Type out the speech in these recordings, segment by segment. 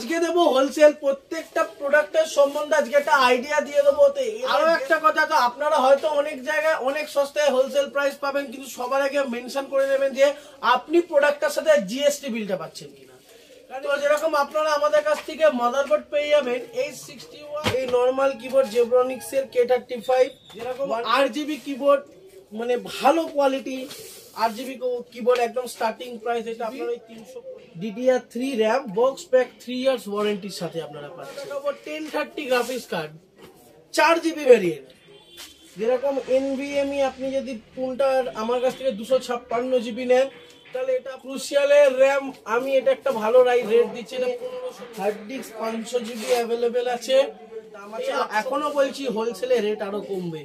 আজকে দেবো হোলসেল প্রত্যেকটা প্রোডাক্টের সম্বন্ধে আজকে একটা আইডিয়া দিয়ে দেবো তো আরও একটা কথা তো আপনারা হয়তো অনেক জায়গায় অনেক সস্তায় হোলসেল প্রাইস পাবেন কিন্তু সবার আগে মেনশন করে নেবেন যে আপনি প্রোডাক্টটার সাথে জিএসটি বিলটা পাচ্ছেন কিনা। তো যেরকম আপনারা আমাদের কাছ থেকে মাদারবোর্ড পেয়ে যাবেন এই সিক্সটি এই নর্মাল কিবোর্ড জেব্রনিক্স এর কে থার্টি ফাইভ যেরকম আর জিবি কিবোর্ড মানে ভালো কোয়ালিটি আর জিবি কিবোর্ড একদম স্টার্টিং প্রাইস এটা আপনার ওই তিনশো DDR three RAM box pack three years ওয়ারেন্টির সাথে আপনারা পাচ্ছেন। টেন থার্টি গ্রাফিক্স কার্ড চার জিবি ভ্যারিয়েন্ট যেরকম এনভিএমই আপনি যদি কোনটার আমার কাছ থেকে দুশো ছাপ্পান্ন জিবি নেন তাহলে এটা ক্রুশিয়ালের র্যাম আমি এটা একটা ভালো রাই রেট দিচ্ছি। এটা পনেরোশো হার্ড ডিস্ক পাঁচশো জিবি অ্যাভেলেবেল আছে। এখনও বলছি হোলসেলে রেট আরও কমবে।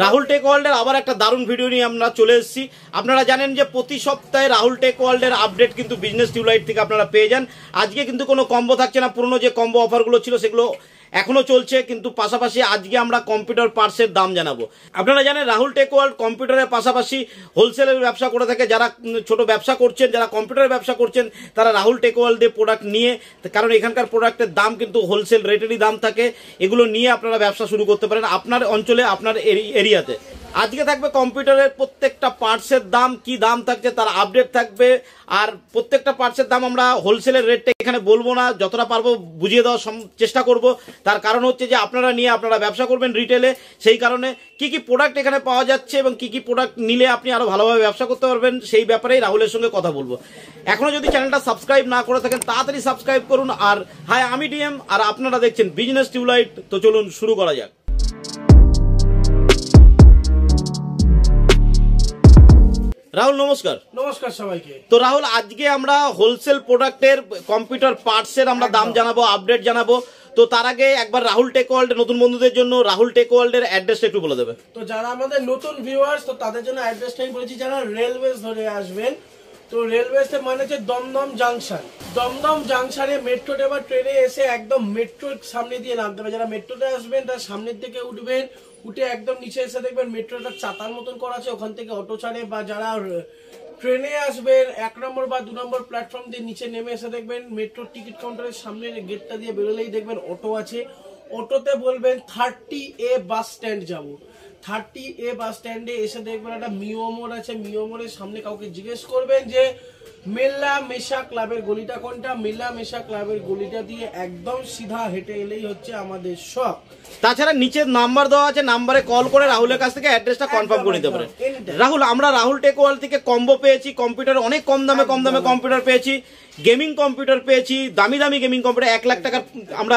রাহুল টেক ওয়ার্ল্ডের আবার একটা দারুণ ভিডিও নিয়ে আমরা চলে এসেছি। আপনারা জানেন যে প্রতি সপ্তাহে রাহুল টেক ওয়ার্ল্ডের আপডেট কিন্তু বিজনেস টিউলাইট থেকে আপনারা পেয়ে যান। আজকে কিন্তু কোনো কম্বো থাকছে না। পুরনো যে কম্বো অফারগুলো ছিল সেগুলো এখনও চলছে, কিন্তু পাশাপাশি আজকে আমরা কম্পিউটার পার্টসের দাম জানাব। আপনারা জানেন, রাহুল টেক ওয়ার্ল্ড কম্পিউটারের পাশাপাশি হোলসেলের ব্যবসা করে থাকে। যারা ছোট ব্যবসা করছেন, যারা কম্পিউটারের ব্যবসা করছেন, তারা রাহুল টেক দিয়ে প্রোডাক্ট নিয়ে, কারণ এখানকার প্রোডাক্টের দাম কিন্তু হোলসেল রেটেরই দাম থাকে। এগুলো নিয়ে আপনারা ব্যবসা শুরু করতে পারেন। আপনার অঞ্চলে, আপনার এরি- এরিয়াতে। আজকে থাকবে কম্পিউটারের প্রত্যেকটা পার্টসের দাম, কি দাম থাকছে তার আপডেট থাকবে। আর প্রত্যেকটা পার্টসের দাম আমরা হোলসেলের রেটটা এখানে বলব না, যতটা পারব বুঝিয়ে দেওয়ার চেষ্টা করব। তার কারণ হচ্ছে যে আপনারা নিয়ে আপনারা ব্যবসা করবেন রিটেলে সেই কারণে কি কি প্রোডাক্ট এখানে পাওয়া যাচ্ছে এবং কি কি প্রোডাক্ট নিলে আপনি আরও ভালোভাবে ব্যবসা করতে পারবেন, সেই ব্যাপারেই রাহুলের সঙ্গে কথা বলব। এখনও যদি চ্যানেলটা সাবস্ক্রাইব না করে থাকেন, তাড়াতাড়ি সাবস্ক্রাইব করুন। আর হাই আমি ডিএম আর আপনারা দেখছেন বিজনেস টিউলাইট তো চলুন, শুরু করা যাক। রাহুল নমস্কার। নমস্কার সবাইকে। তো রাহুল আজকে আমরা হোলসেল প্রোডাক্টের কম্পিউটার পার্টসের আমরা দাম জানাব আপডেট জানাব। তো তার আগে একবার রাহুল টেক ওয়ার্ল্ড নতুন বন্ধুদের জন্য রাহুল টেক ওয়ার্ল্ডের অ্যাড্রেসটা একটু বলে দেবে। তো যারা আমাদের নতুন ভিউয়ার্স তো তাদের জন্য অ্যাড্রেসটা আমি বলেছি যারা রেলওয়েজ ধরে আসবেন তো রেলওয়েতে মানে হচ্ছে দমদম জাংশন দমদম জাংশনে মেট্রোতে বা ট্রেনে এসে একদম মেট্রোর সামনে দিয়ে নামতে হবে। যারা মেট্রোতে আসবেন তার সামনের দিকে উঠবেন উঠে একদম নিচে এসে দেখবেন মেট্রোটা চাতার মতন করা আছে, ওখান থেকে অটো ছাড়ে বা যারা ট্রেনে আসবেন এক নম্বর বা দু নম্বর প্ল্যাটফর্ম দিয়ে নিচে নেমে এসে দেখবেন মেট্রোর টিকিট কাউন্টারের সামনে গেটটা দিয়ে বেরোলেই দেখবেন অটো আছে। অটোতে বলবেন থার্টি এ বাস স্ট্যান্ড যাব। থার্টি এ বাস স্ট্যান্ডে এসে দেখবেন একটা মিও মোড় আছে মিও মোড়ের সামনে কাউকে জিজ্ঞেস করবেন যে মেল্লা মেশা ক্লাবের গলিটা কোনটা? মেল্লা মেশা ক্লাবের গলিটা দিয়ে একদম সিধা হেঁটে এলেই হচ্ছে আমাদের শপ তাছাড়া নিচে নাম্বার দেওয়া আছে নাম্বারে কল করে রাহুলের কাছ থেকে অ্যাড্রেসটা কনফার্ম করে নিতে পারেন রাহুল আমরা রাহুল টেক ওয়ার্ল্ড থেকে কম্বো পেয়েছি কম্পিউটার অনেক কম দামে কম দামে কম্পিউটার পেয়েছি গেমিং কম্পিউটার পেয়েছি দামি দামি গেমিং কম্পিউটার এক লাখ টাকার আমরা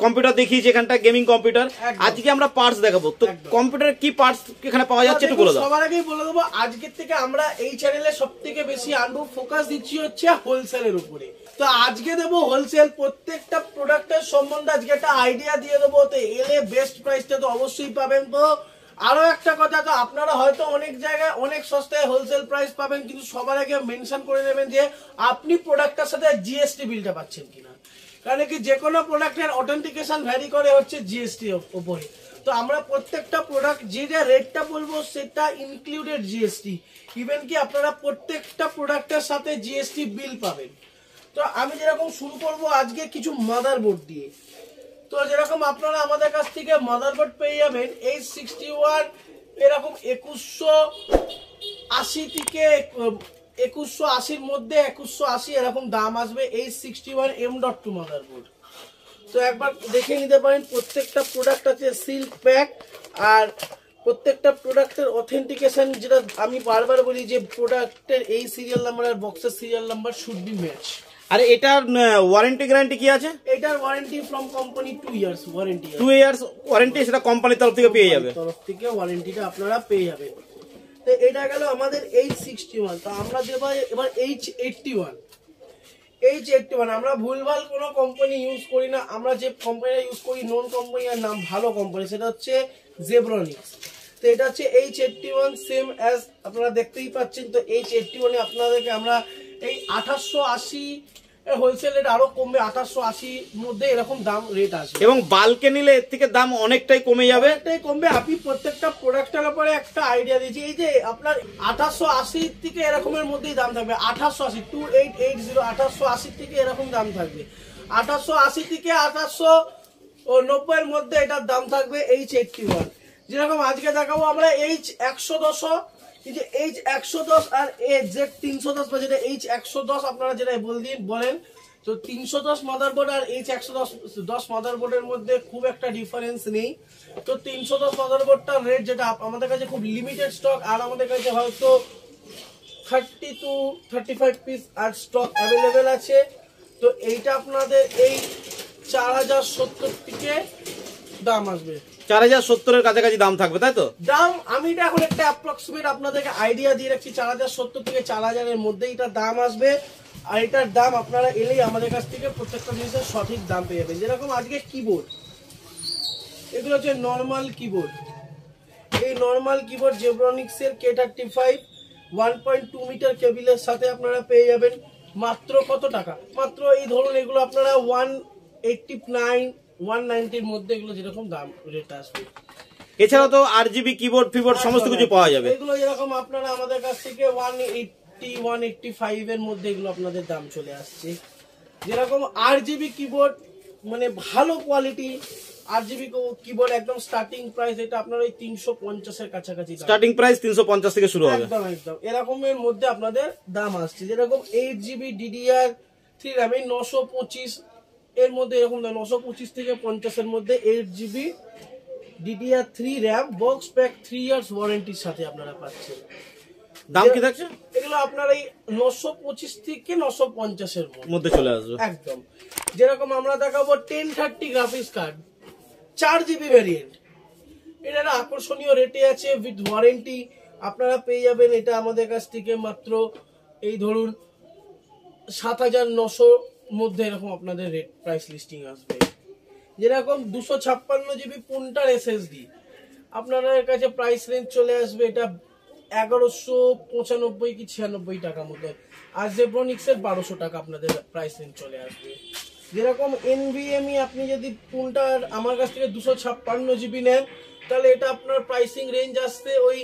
কম্পিউটার দেখিয়েছি এখানটা গেমিং কম্পিউটার আজকে আমরা পার্টস দেখাবো। তো কম্পিউটার কি পার্টস এখানে পাওয়া যাচ্ছে একটু বলে দাও। সবার আগেই বলে দেবো আজকের থেকে আমরা এই চ্যানেলে সব থেকে বেশি আনব ফোকাস দিচ্ছি হচ্ছে হোলসেলের উপরে। তো আজকে দেবো হোলসেল প্রত্যেকটা প্রোডাক্টের সম্বন্ধে আজকে একটা আইডিয়া দিয়ে দেবো, তো এলে বেস্ট প্রাইসটা তো অবশ্যই পাবেন। তো আরও একটা কথা, তো আপনারা হয়তো অনেক জায়গায়, অনেক সস্তায় হোলসেল প্রাইস পাবেন, কিন্তু সবার আগে মেনশন করে নেবেন যে আপনি প্রোডাক্টটার সাথে জিএসটি বিলটা পাচ্ছেন কিনা। কারণ কি যে কোনো প্রোডাক্টের অথেন্টিকেশন ভ্যারি করে হচ্ছে জিএসটি উপরে তো আমরা প্রত্যেকটা প্রোডাক্ট যে যে রেটটা বলব সেটা ইনক্লুডেড জিএসটি ইভেন কি আপনারা প্রত্যেকটা প্রোডাক্টের সাথে জিএসটি বিল পাবেন। তো আমি যেরকম শুরু করব আজকে কিছু মাদার বোর্ড দিয়ে। তো যেরকম আপনারা আমাদের কাছ থেকে মাদার বোর্ড পেয়ে যাবেন, এই সিক্সটি ওয়ান এরকম একুশশো আশি থেকে একুশশো আশির মধ্যে একুশশো আশি এরকম দাম আসবে এই sixty one M dot two motherboard তো একবার দেখে নিতে পারেন প্রত্যেকটা প্রোডাক্ট আছে সিল্ক প্যাক আর প্রত্যেকটা প্রোডাক্টের অথেন্টিকেশন যেটা আমি বারবার বলি যে প্রোডাক্টের এই সিরিয়াল নাম্বার আর বক্সের serial number should be match আর এটার ওয়ারেন্টি গ্যারান্টি কি আছে? এটার warranty from company two years warranty two years warranty সেটা কোম্পানির তরফ থেকে পেয়ে যাবে। তরফ থেকে ওয়ারেন্টিটা আপনারা পেয়ে যাবেন। তো এটা গেল আমাদের এইচ সিক্সটি ওয়ান তো আমরা দেবো এবার এইচ এইটটি ওয়ান এইচ একটু মানে আমরা ভুলভাল কোনো কোম্পানি ইউজ করি না, আমরা যে কোম্পানিটা ইউজ করি নন কোম্পানির নাম ভালো কোম্পানি সেটা হচ্ছে জেব্রনিক্স তো এটা হচ্ছে H eighty one same as আপনারা দেখতেই পাচ্ছেন। তো এইচ এইটটি ওয়ানে আপনাদেরকে আমরা এই আঠাশশো আশি হোলসেল রেট আরও কমবে আঠাশশো আশির মধ্যে এরকম দাম রেট আসবে। এবং বাল্কে নিলে এর থেকে দাম অনেকটাই কমে যাবে? অনেকটাই কমবে। আপনি প্রত্যেকটা প্রোডাক্টের উপরে একটা আইডিয়া দিয়েছি। এই যে আপনার আঠাশশো আশি থেকে এরকমের মধ্যেই দাম থাকবে। আঠাশশো আশি টু এইট এইট জিরো আঠাশশো আশি থেকে এরকম দাম থাকবে। আঠাশশো আশি থেকে আঠাশশো ও নব্বইয়ের মধ্যে এটার দাম থাকবে এইচ এইটটি ওয়ান যেরকম আজকে দেখাবো আমরা এইচ একশো দশ কিন্তু এইচ একশো দশ আর জেড তিনশো দশ বা যেটা এইচ একশো দশ আপনারা যেটা বলদিন বলেন, তো তিনশো দশ মাদারবোর্ড আর এইচ একশো দশ দশ মাদারবোর্ডের মধ্যে খুব একটা ডিফারেন্স নেই। তো তিনশো দশ মাদারবোর্ডটার রেট যেটা আমাদের কাছে খুব লিমিটেড স্টক আর আমাদের কাছে হয়তো thirty two thirty five piece আর স্টক অ্যাভেলেবেল আছে। তো এইটা আপনাদের এই চার হাজার সত্তর থেকে দাম আসবে। চার হাজার সত্তরের কাছাকাছি দাম থাকবে, তাই তো? দাম, আমি এটা এখন একটা অ্যাপ্রক্সিমেট আপনাদেরকে আইডিয়া দিয়ে রাখছি, চার হাজার সত্তর থেকে চার হাজারের মধ্যে এটার দাম আসবে। আর এটার দাম আপনারা এলেই আমাদের কাছ থেকে প্রত্যেকটা জিনিসের সঠিক দাম পেয়ে যাবেন। যেরকম আজকে কিবোর্ড এগুলো হচ্ছে নর্মাল কিবোর্ড এই normal keyboard জেব্রনিক্সের K thirty five one point two metre কেবিলের সাথে আপনারা পেয়ে যাবেন মাত্র কত টাকা? মাত্র এই ধরুন এগুলো আপনারা ওয়ান এইটটি নাইন ওয়ান নাইনটির মধ্যে এগুলো যেরকম দাম রেট আসবে। এছাড়াও তো আর জিবি কিবোর্ড ফিবোর্ড সমস্ত কিছু পাওয়া যাবে। এগুলো যেরকম আপনারা আমাদের কাছ থেকে one eighty one eighty five এর মধ্যে এগুলো আপনাদের দাম চলে আসছে। যেরকম আর জিবি কিবোর্ড মানে ভালো কোয়ালিটি আর জিবি কিবোর্ড একদম স্টার্টিং প্রাইস এটা আপনার ওই তিনশো পঞ্চাশের কাছাকাছি স্টার্টিং প্রাইস তিনশো পঞ্চাশ থেকে শুরু হবে। একদম একদম। এরকমের মধ্যে আপনাদের দাম আসছে। যেরকম eight GB DDR three RAM এই নশো পঁচিশ এর মধ্যে এরকম নশো পঁচিশ থেকে পঞ্চাশের মধ্যে eight GB DDR three RAM box pack three years ওয়ারেন্টির সাথে আপনারা পাচ্ছেন। দাম কি থাকছে? এগুলো আপনার এই নশো পঁচিশ থেকে নশো পঞ্চাশের মধ্যে। চলে আসবে। একদম। যেরকম আমরা দেখাবো টেন থার্টি গ্রাফিক্স কার্ড চার জিবি ভ্যারিয়েন্ট এটা একটা আকর্ষণীয় রেটে আছে উইথ ওয়ারেন্টি আপনারা পেয়ে যাবেন এটা আমাদের কাছ থেকে মাত্র এই ধরুন সাত হাজার নশো মধ্যে এরকম আপনাদের রেট প্রাইস লিস্টিং আসবে। যেরকম দুশো ছাপ্পান্ন জিবি পুনটার এসএসডি আপনাদের কাছে প্রাইস রেঞ্জ চলে আসবে, এটা এগারোশো পঁচানব্বই কি ছিয়ানব্বই টাকার মধ্যে আর জেব্রনিক্সের বারোশো টাকা আপনাদের প্রাইস রেঞ্জ চলে আসবে। যেরকম এনভিএমই আপনি যদি পুনটার আমার কাছ থেকে দুশো ছাপ্পান্ন জিবি নেন, তাহলে এটা আপনার প্রাইসিং রেঞ্জ আসছে ওই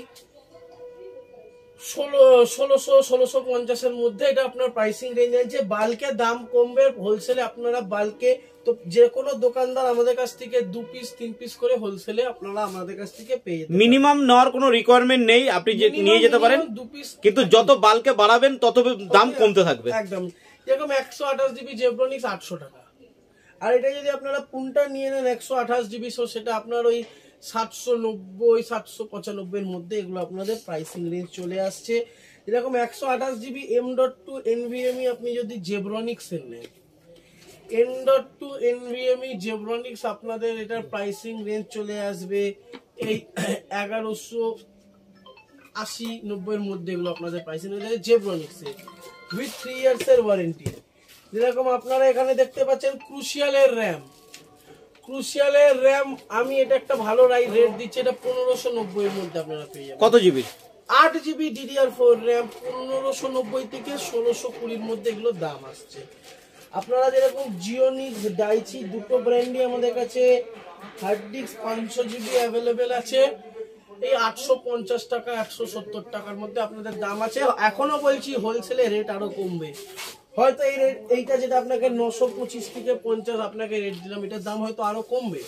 ষোলো ষোলোশো ষোলোশো পঞ্চাশের মধ্যে এটা আপনার প্রাইসিং রেঞ্জ আছে। বাল্কে দাম কমবে হোলসেলে আপনারা বাল্কে তো যে কোনো দোকানদার আমাদের কাছ থেকে দু পিস তিন পিস করে হোলসেলে আপনারা আমাদের কাছ থেকে পেয়ে মিনিমাম নেওয়ার কোনো রিকোয়ারমেন্ট নেই আপনি যে নিয়ে যেতে পারেন। দু পিস কিন্তু যত বাল্কে বাড়াবেন তত দাম কমতে থাকবে। একদম। যেরকম একশো আঠাশ জিবি জেব্রনিক্স আটশো টাকা। আর এটা যদি আপনারা পুনটা নিয়ে নেন একশো আঠাশ জিবি সো সেটা আপনার ওই সাতশো নব্বই, সাতশো পঁচানব্বইয়ের মধ্যে এগুলো আপনাদের প্রাইসিং রেঞ্জ চলে আসছে। এরকম একশো আঠাশ GB M dot two NVMe আপনি যদি জেব্রনিক্সের নেন N dot two NVMe Zebronics আপনাদের এটার প্রাইসিং রেঞ্জ চলে আসবে এই এগারোশো আশি নব্বইয়ের মধ্যে এগুলো আপনাদের প্রাইসিং রেঞ্জ জেব্রনিক্সের উইথ থ্রি ইয়ার্স এর ওয়ারেন্টি যেরকম আপনারা এখানে দেখতে পাচ্ছেন ক্রুশিয়ালের র্যাম। ক্রুশিয়ালের র্যাম আমি এটা একটা ভালো রাই রেট দিচ্ছি এটা পনেরোশো নব্বই এর মধ্যে আপনারা পেয়ে যাবেন। কত জিবি? আট জিবি ডিডিআর ফোর র্যাম পনেরোশো নব্বই থেকে ষোলোশো কুড়ির মধ্যে এগুলো দাম আসছে। আপনারা যেরকম জিওনিক ডাইচি দুটো ব্র্যান্ডই আমাদের কাছে হার্ড ডিস্ক পাঁচশো জিবি অ্যাভেলেবেল আছে। এই আটশো পঞ্চাশ টাকা একশো সত্তর টাকার মধ্যে আপনাদের দাম আছে। এখনও বলছি হোলসেলে রেট আরও কমবে। হয়তো এই এইটা যেটা আপনাকে নশো পঁচিশ থেকে পঞ্চাশ আপনাকে রেট দিলাম এটার দাম হয়তো আরও কমবে।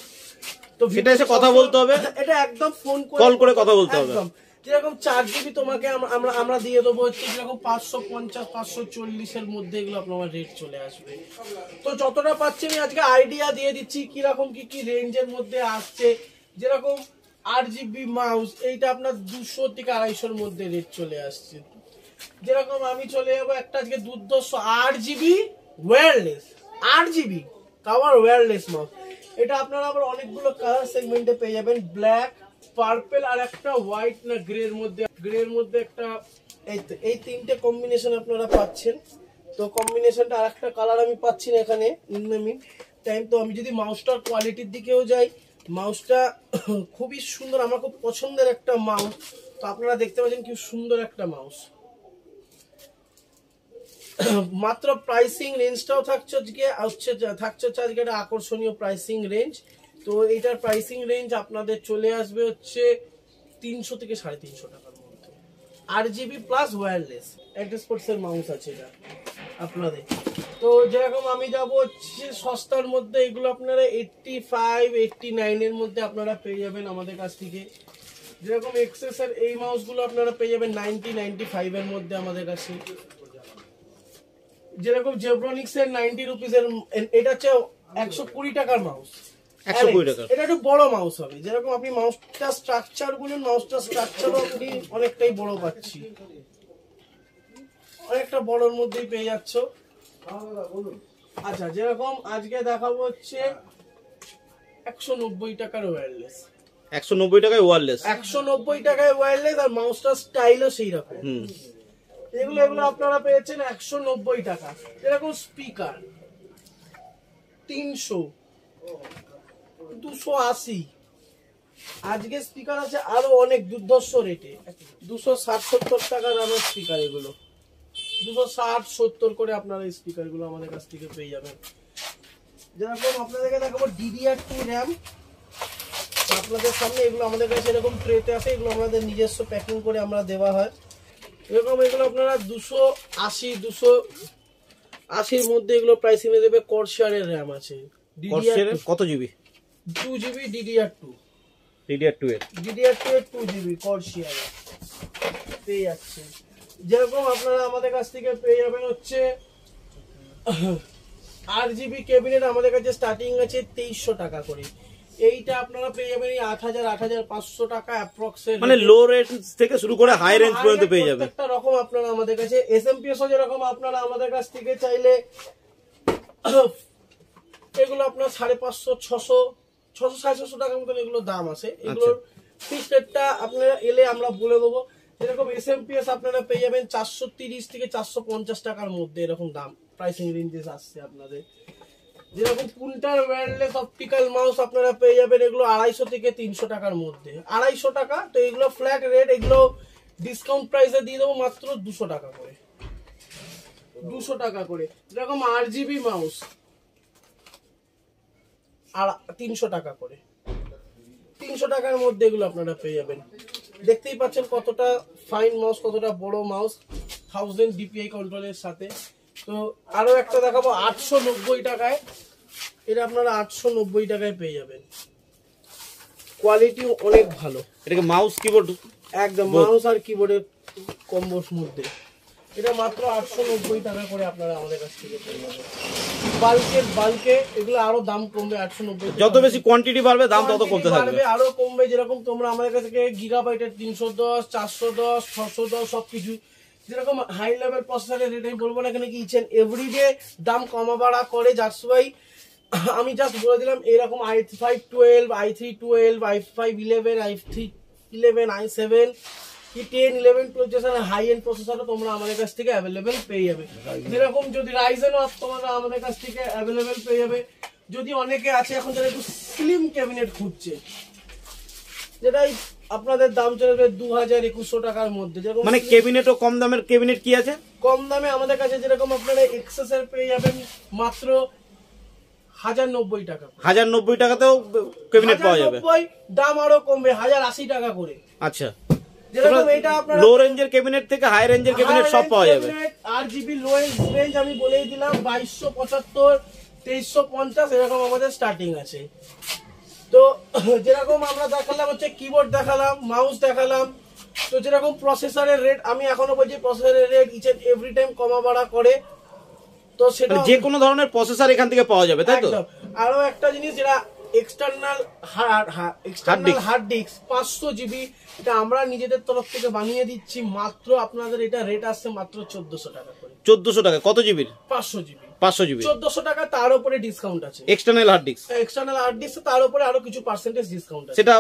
তো সেটা এসে কথা বলতে হবে। এটা একদম ফোন করে করে কথা বলতে হবে। যেরকম চার জিবি তোমাকে আমরা আমরা দিয়ে দেবো হচ্ছে যেরকম পাঁচশো পঞ্চাশ পাঁচশো চল্লিশের মধ্যে এগুলো আপনার রেট চলে আসবে। তো যতটা পাচ্ছি আমি আজকে আইডিয়া দিয়ে দিচ্ছি কীরকম কি কি রেঞ্জের মধ্যে আসছে। যেরকম আট জিবি মাউস এইটা আপনার দুশো থেকে আড়াইশোর মধ্যে রেট চলে আসছে। যেরকম আমি চলে যাব একটা আজকে দুর্দশ আট জিবি ওয়্যারলেস আট জিবি কাভার ওয়্যারলেস মাউস এটা আপনারা আবার অনেকগুলো কালার সেগমেন্টে পেয়ে যাবেন। ব্ল্যাক পার্পেল আর একটা হোয়াইট না গ্রে এর মধ্যে। গ্রে এর মধ্যে একটা এই তো এই তিনটে কম্বিনেশন আপনারা পাচ্ছেন। তো কম্বিনেশনটা আর একটা কালার আমি পাচ্ছি না এখানে ইন দ্য মিন টাইম তো আমি যদি মাউসটার কোয়ালিটির দিকেও যাই মাউসটা খুবই সুন্দর, আমার খুব পছন্দের একটা মাউস তো আপনারা দেখতে পাচ্ছেন কি সুন্দর একটা মাউস মাত্র প্রাইসিং রেঞ্জটাও থাকছে আজকে হচ্ছে থাকছে হচ্ছে আজকে একটা আকর্ষণীয় প্রাইসিং রেঞ্জ তো এইটার প্রাইসিং রেঞ্জ আপনাদের চলে আসবে হচ্ছে তিনশো থেকে সাড়ে তিনশো টাকার মধ্যে। আর জিবি প্লাস ওয়্যারলেস স্পোর্টসের মাউস আছে এটা, আপনাদের। তো যেরকম আমি যাব হচ্ছে সস্তার মধ্যে, এগুলো আপনারা এইটটি ফাইভ এইটটি নাইনের মধ্যে আপনারা পেয়ে যাবেন আমাদের কাছ থেকে। যেরকম এক্সেস এর এই মাউসগুলো আপনারা পেয়ে যাবেন নাইনটি নাইনটি ফাইভের মধ্যে আমাদের কাছে। যেরকম জেব্রনিক্স এর নাইনটি রুপিস এর এটা হচ্ছে একশো কুড়ি টাকার মাউস 120 টাকার। এটা একটু বড় মাউস হবে। যেরকম আপনি মাউসটা স্ট্রাকচার বলুন মাউসটা স্ট্রাকচারও আপনি অনেকটাই বড় পাচ্ছি। অনেকটা বড়র মধ্যেই পেয়ে যাচ্ছ। আচ্ছা যেরকম আজকে দেখাবো হচ্ছে একশো নব্বই টাকার ওয়্যারলেস একশো নব্বই টাকায় ওয়ারলেস একশো নব্বই টাকায় ওয়্যারলেস আর মাউসটার স্টাইলও সেই রকম হুম। এগুলো এগুলো আপনারা পেয়েছেন একশো নব্বই টাকা। এরকম স্পিকার তিনশো, দুশো আশি। আজকে স্পিকার আছে আরও অনেক দুর্ধর্ষ রেটে দুশো ষাট সত্তর টাকা দামের স্পিকার এগুলো। দুশো ষাট সত্তর করে আপনারা এই স্পিকারগুলো আমাদের কাছ থেকে পেয়ে যাবেন। যেরকম আপনাদেরকে দেখাবো ডিডিআর টু র্যাম আপনাদের সামনে এগুলো আমাদের কাছে এরকম ট্রেতে আছে, এগুলো আমাদের নিজস্ব প্যাকিং করে আমরা দেওয়া হয়। এরকম এগুলো আপনারা দুশো আশি দুশো আশির মধ্যে এগুলো প্রাইসিং এ দেবে কর্সারের র্যাম আছে। কত GB two GB DDR two DDR two এর। ডিডিআর টু এর টু জিবি কর্সিয়ার পেয়ে যাচ্ছে। যেরকম আপনারা আমাদের কাছ থেকে পেয়ে যাবেন হচ্ছে আট জিবি ক্যাবিনেট আমাদের কাছে স্টার্টিং আছে তেইশশো টাকা করে। এইটা আপনারা পেয়ে যাবেন এই আট হাজার আট হাজার পাঁচশো টাকা অ্যাপ্রক্সের মানে লো রেঞ্জ থেকে শুরু করে হাই রেঞ্জ পর্যন্ত পেয়ে যাবে প্রত্যেকটা রকম আপনারা আমাদের কাছে এসএমপিএস যেরকম আপনারা আমাদের কাছ থেকে চাইলে এগুলো আপনার সাড়ে পাঁচশো ছশো ছশো সাড়ে ছশো টাকার মতন এগুলো দাম আছে। এগুলোর ফিক্সড রেটটা আপনারা এলে আমরা বলে দেবো। যেরকম এসএমপিএস আপনারা পেয়ে যাবেন চারশো তিরিশ থেকে চারশো পঞ্চাশ টাকার মধ্যে এরকম দাম। প্রাইসিং রেঞ্জেস আসছে আপনাদের। যেরকম পুন্টার ওয়্যারলেস অপটিক্যাল মাউস আপনারা পেয়ে যাবেন, এগুলো আড়াইশো থেকে তিনশো টাকার মধ্যে। আড়াইশো টাকা, তো এগুলো ফ্ল্যাট রেট এগুলো ডিসকাউন্ট প্রাইসে দিয়ে দেবো মাত্র দুশো টাকা করে। দুশো টাকা করে। যেরকম আর জিবি মাউস আর তিনশো টাকা করে। তিনশো টাকার মধ্যে এগুলো আপনারা পেয়ে যাবেন। দেখতেই পাচ্ছেন কতটা ফাইন মাউস কতটা বড় মাউস থাউজেন্ড ডিপিআই কন্ট্রোলের সাথে। তো আরও একটা দেখাবো আটশো নব্বই টাকায়। এটা আপনারা আটশো নব্বই টাকায় পেয়ে যাবেন। কোয়ালিটি অনেক ভালো। এটাকে মাউস কিবোর্ড একদম মাউস আর কিবোর্ডের কম্বোর মধ্যে। এটা মাত্র আটশো নব্বই টাকা করে আপনারা আমাদের কাছ থেকে পেয়ে যাবেন। বাল্কের বাল্কে এগুলো আরও দাম কমবে আটশো নব্বই যত বেশি কোয়ান্টিটি বাড়বে দাম তত কমতে থাকবে। আরও কমবে যেরকম তোমরা আমাদের কাছ থেকে গিগাবাইটের তিনশো দশ চারশো দশ ছশো দশ সবকিছু যেরকম হাই লেভেল প্রসেসরের রেট আমি বলব না এখানে কি ইচ্ছেন এভরিডে দাম কমা বাড়া করে যার সবাই আমি জাস্ট বলে দিলাম, এরকম i five twelve i three twelve i five eleven i three eleven i seven কি টেন ইলেভেন টুয়েলভ যে হাই এন্ড প্রসেসরও তোমরা আমাদের কাছ থেকে অ্যাভেলেবেল পেয়ে যাবে। যেরকম যদি রাইজেনও তোমরা আমাদের কাছ থেকে অ্যাভেলেবেল পেয়ে যাবে। যদি অনেকে আছে, এখন যারা একটু স্লিম ক্যাবিনেট খুঁজছে যেটাই আপনাদের দাম চলবে দু হাজার একুশশো টাকার মধ্যে। যেরকম মানে কেবিনেটও কম দামের কেবিনেট কি আছে? কম দামে আমাদের কাছে যেরকম আপনারা এক্সেসের পেয়ে যাবেন মাত্র হাজার নব্বই টাকা হাজার নব্বই টাকাতেও কেবিনেট পাওয়া যাবে। 1090 দাম আরও কমবে হাজার আশি টাকা করে। আচ্ছা। যেরকম এটা আপনারা লো রেঞ্জের কেবিনেট থেকে হাই রেঞ্জের কেবিনেট সব পাওয়া যাবে। আর জিবি লো রেঞ্জ আমি বলেই দিলাম বাইশশো পঁচাত্তর তেইশশো পঞ্চাশ এরকম আমাদের স্টার্টিং আছে। তো যেরকম আমরা দেখালাম হচ্ছে কিবোর্ড দেখালাম মাউস দেখালাম তো যেরকম প্রসেসরের রেট আমি এখনও বলছি প্রসেসরের rate each and every time কমা বাড়া করে তো সেটা মানে যে কোনো ধরনের প্রসেসর এখান থেকে পাওয়া যাবে তাই তো। আরও একটা জিনিস যেটা এক্সটার্নাল এক্সটার্নাল হার্ড ডিস্ক পাঁচশো জিবি এটা আমরা নিজেদের তরফ থেকে বানিয়ে দিচ্ছি মাত্র আপনাদের এটা রেট আসছে মাত্র চোদ্দশো টাকা করে। চোদ্দশো টাকা কত জিবির পাঁচশো জিবি পাঁচশো জিবি চোদ্দশো টাকা তার উপরে ডিসকাউন্ট আছে। External hard disk external hard disk তার উপরে আরও কিছু পার্সেন্টেজ ডিসকাউন্ট আছে। সেটা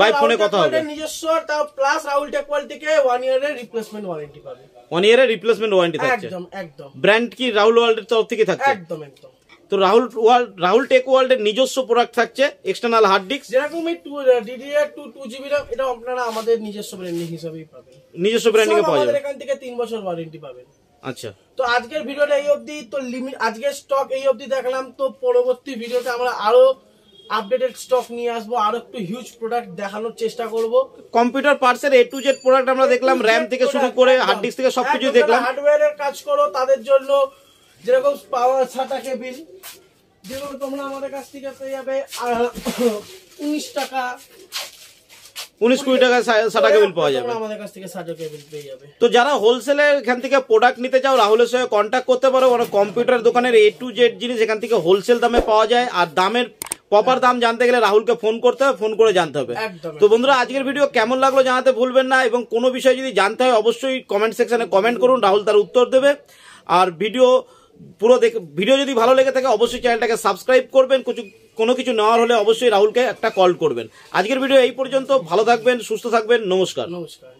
বাই ফোনে রাহুল কথা হবে। নিজস্ব তার প্লাস রাহুল টেকওয়াল থেকে ওয়ান ইয়ারের রিপ্লেসমেন্ট ওয়ারেন্টি পাবে। ওয়ান ইয়ারের রিপ্লেসমেন্ট ওয়ারেন্টি থাকছে। একদম একদম। ব্র্যান্ড কি রাহুল ওয়ার্ল্ডের তরফ থেকে থাকছে? একদম একদম। তো রাহুল ওয়ার্ল্ড রাহুল টেক ওয়ার্ল্ডের নিজস্ব প্রোডাক্ট থাকছে এক্সটার্নাল হার্ড ডিস্ক যেরকম এই two DDR two two GB RAM এটা আপনারা আমাদের নিজস্ব ব্র্যান্ডিং হিসাবেই পাবেন। নিজস্ব ব্র্যান্ডিং এ পাওয়া যাবে। এখান থেকে তিন বছর ওয়ারেন্টি পাবেন। আচ্ছা। তো আজকের ভিডিওটা এই অবধি তো লিমিট আজকের স্টক এই অবধি দেখলাম তো পরবর্তী ভিডিওতে আমরা আরও আপডেটেড স্টক নিয়ে আসব আর একটু হিউজ প্রোডাক্ট দেখানোর চেষ্টা করব। কম্পিউটার পার্টসের এ টু জেড প্রোডাক্ট আমরা দেখলাম র্যাম থেকে শুরু করে হার্ড ডিস্ক থেকে সবকিছু দেখলাম। হার্ডওয়্যারের কাজ করো তাদের জন্য যেরকম পাওয়ার ছাটা কেবিল যেগুলো তোমরা আমাদের কাছ থেকে পেয়ে যাবে উনিশ টাকা উনিশ কুড়ি টাকায় সাটা কেবিল পাওয়া যাবে। আমাদের কাছ থেকে সাটা কেবিল পেয়ে যাবে। তো যারা হোলসেলের এখান থেকে প্রোডাক্ট নিতে চাও রাহুলের সঙ্গে কন্ট্যাক্ট করতে পারো। ওরা কম্পিউটার দোকানের এ টু জেড জিনিস এখান থেকে হোলসেল দামে পাওয়া যায়। আর দামের প্রপার দাম জানতে গেলে রাহুলকে ফোন করতে হবে ফোন করে জানতে হবে। তো বন্ধুরা আজকের ভিডিও কেমন লাগল জানাতে ভুলবেন না এবং কোনো বিষয় যদি জানতে হয় অবশ্যই কমেন্ট সেকশনে কমেন্ট করুন রাহুল তার উত্তর দেবে। আর ভিডিও পুরো দেখে ভিডিও যদি ভালো লেগে থাকে, অবশ্যই চ্যানেলটাকে সাবস্ক্রাইব করবেন। কিছু, কোনো কিছু নেওয়ার হলে অবশ্যই রাহুলকে একটা কল করবেন। আজকের ভিডিও এই পর্যন্ত। ভালো থাকবেন, সুস্থ থাকবেন। নমস্কার। নমস্কার।